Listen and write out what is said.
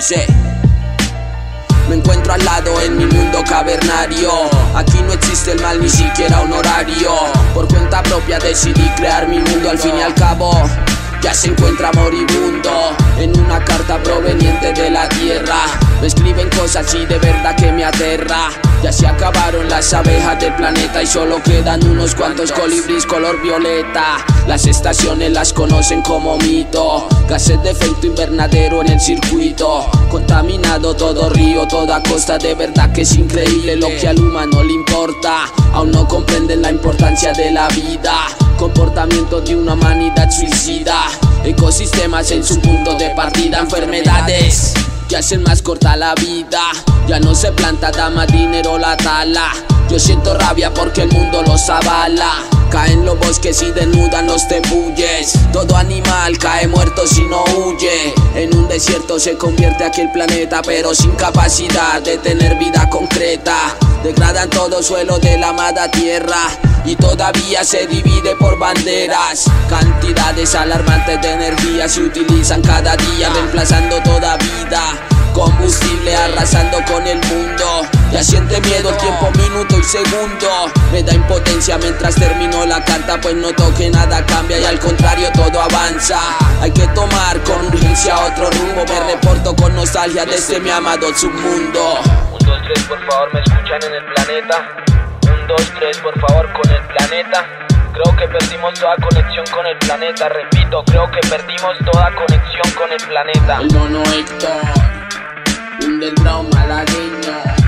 Dice. Me encuentro al lado en mi mundo cavernario. Aquí no existe el mal, ni siquiera un horario. Por cuenta propia decidí crear mi mundo al fin y al cabo. Ya se encuentra moribundo en una carta proveniente de la tierra. Me escriben cosas y de verdad que me aterra. Ya se acabaron las abejas del planeta y solo quedan unos cuantos colibríes color violeta. Las estaciones las conocen como mito. Gases de efecto invernadero en el circuito. Contaminado todo río, toda costa. De verdad que es increíble lo que al humano le importa. Aún no comprenden la importancia de la vida. Comportamiento de una humanidad suicida. Ecosistemas en su punto de partida. Enfermedades que hacen más corta la vida. Ya no se planta, dama dinero la tala. Yo siento rabia porque el mundo los avala. Caen los bosques y denudan los tepuyes. Todo animal cae muerto si no huye. En un desierto se convierte aquel planeta, pero sin capacidad de tener vida concreta. Degradan todo suelo de la amada tierra y todavía se divide por banderas. Cantidades alarmantes de energía se utilizan cada día, reemplazando toda vida. Combustible arrasando con el mundo. Ya siente miedo, tiempo, minuto y segundo. Me da impotencia mientras termino la carta, pues noto que nada cambia y al contrario todo avanza. Hay que tomar con urgencia otro rumbo. Me reporto con nostalgia desde mi amado submundo. Un, dos, tres, por favor, me escuchan en el planeta dos, tres, por favor, con el planeta. Creo que perdimos toda conexión con el planeta. Repito, creo que perdimos toda conexión con el planeta. El mono Héctor, underground malagueño.